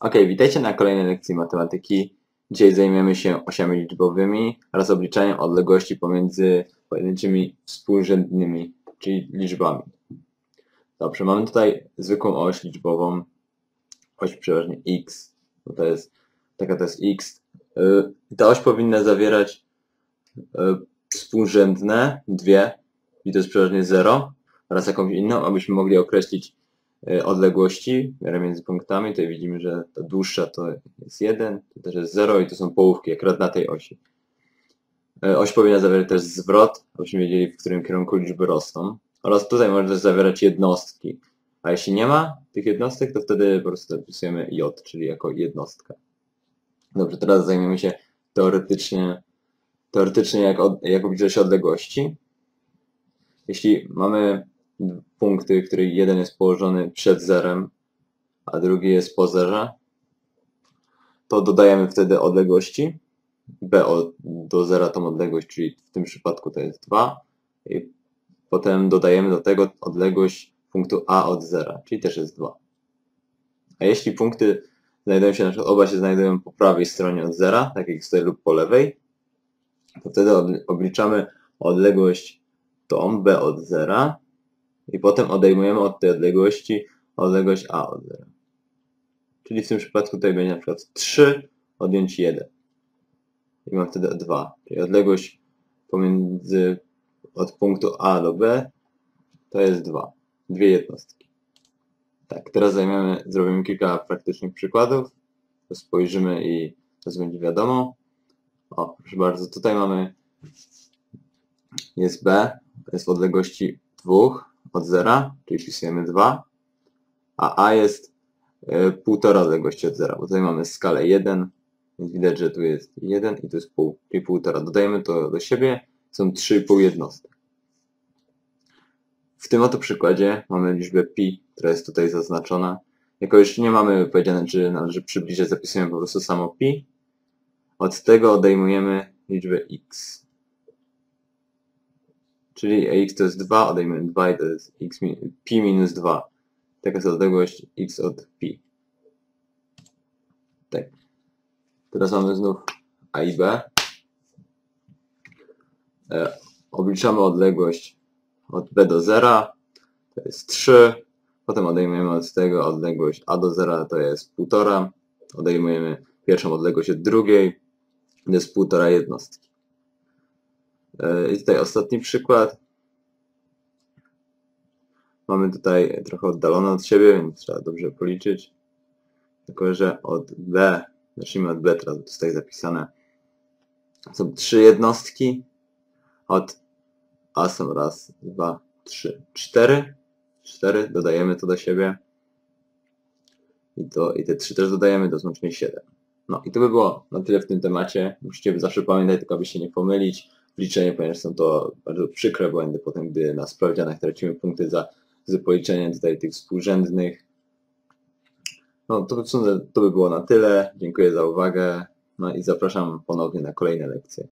Ok, witajcie na kolejnej lekcji matematyki. Dzisiaj zajmiemy się osiami liczbowymi oraz obliczaniem odległości pomiędzy pojedynczymi współrzędnymi, czyli liczbami. Dobrze, mamy tutaj zwykłą oś liczbową, oś przeważnie x, bo to jest, taka to jest x. Yy, Ta oś powinna zawierać yy, współrzędne, dwie, i to jest przeważnie 0, oraz jakąś inną, abyśmy mogli określić y, odległości między punktami. Tutaj widzimy, że ta dłuższa to jest 1, to też jest 0 i to są połówki akurat na tej osi. Y, Oś powinna zawierać też zwrot, abyśmy wiedzieli, w którym kierunku liczby rosną. Oraz tutaj może też zawierać jednostki. A jeśli nie ma tych jednostek, to wtedy po prostu zapisujemy j, czyli jako jednostka. Dobrze, teraz zajmiemy się teoretycznie, teoretycznie jak, od, jak obliczać odległości. Jeśli mamy punkty, których jeden jest położony przed zerem, a drugi jest po zerze, to dodajemy wtedy odległości. B od, do zera tą odległość, czyli w tym przypadku to jest 2. I potem dodajemy do tego odległość punktu A od zera, czyli też jest 2. A jeśli punkty znajdują się, na przykład oba się znajdują po prawej stronie od zera, tak jak tutaj lub po lewej, to wtedy obliczamy odległość tą B od zera i potem odejmujemy od tej odległości odległość A od zera. Czyli w tym przypadku tutaj będzie na przykład 3 odjąć 1. I mam wtedy 2. Czyli odległość pomiędzy od punktu A do B to jest 2. Dwie jednostki. Tak, teraz zajmiemy, zrobimy kilka praktycznych przykładów. To spojrzymy i to będzie wiadomo. O, proszę bardzo, tutaj mamy jest B, jest w odległości 2 od zera, czyli wpisujemy 2, a A jest y, półtora odległości od zera, bo tutaj mamy skalę 1, więc widać, że tu jest 1 i tu jest pół, czyli półtora. Dodajemy to do siebie, są 3,5 jednostki. W tym oto przykładzie mamy liczbę pi, która jest tutaj zaznaczona. Jako już nie mamy powiedziane, czy należy przybliżyć, zapisujemy po prostu samo pi. Od tego odejmujemy liczbę x. Czyli x to jest 2, odejmujemy 2 i to jest x, pi minus 2. Taka jest odległość x od pi. Tak. Teraz mamy znów a i b. E, obliczamy odległość od b do 0, to jest 3. Potem odejmujemy od tego odległość a do 0, to jest 1,5. Odejmujemy pierwszą odległość od drugiej, to jest 1,5 jednostki. I tutaj ostatni przykład. Mamy tutaj trochę oddalone od siebie, więc trzeba dobrze policzyć. Tylko, że od B, zacznijmy od B teraz, to jest tutaj zapisane. Są trzy jednostki. Od A są raz, dwa, trzy, cztery. Cztery, dodajemy to do siebie. I, to, I te trzy też dodajemy, to łącznie 7. No i to by było na tyle w tym temacie. Musicie zawsze pamiętać, tylko aby się nie pomylić w liczeniu, ponieważ są to bardzo przykre błędy potem, gdy na sprawdzianach tracimy punkty za, za policzenie tutaj tych współrzędnych. No to, sumie to by było na tyle. Dziękuję za uwagę. No i zapraszam ponownie na kolejne lekcje.